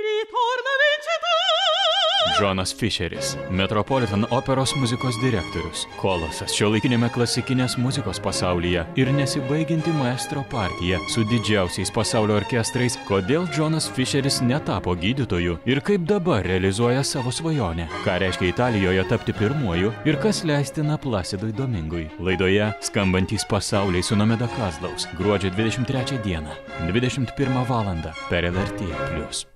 Ritorna vincitore. Džonas Fischeris, Metropolitan operos muzikos direktorius, kolosas šiuolaikinėme klasikinės muzikos pasaulyje ir nesibaiginti maestro partija su didžiausiais pasaulio orkestrais, kodėl Džonas Fischeris netapo gydytoju ir kaip dabar realizuoja savo svajonę, ką reiškia Italijoje tapti pirmuoju ir kas leistina Placidui Domingui. Laidoje skambantys pasauliai su Nomeda Kazlaus gruodžio 23 dieną, 21 val. per LRT.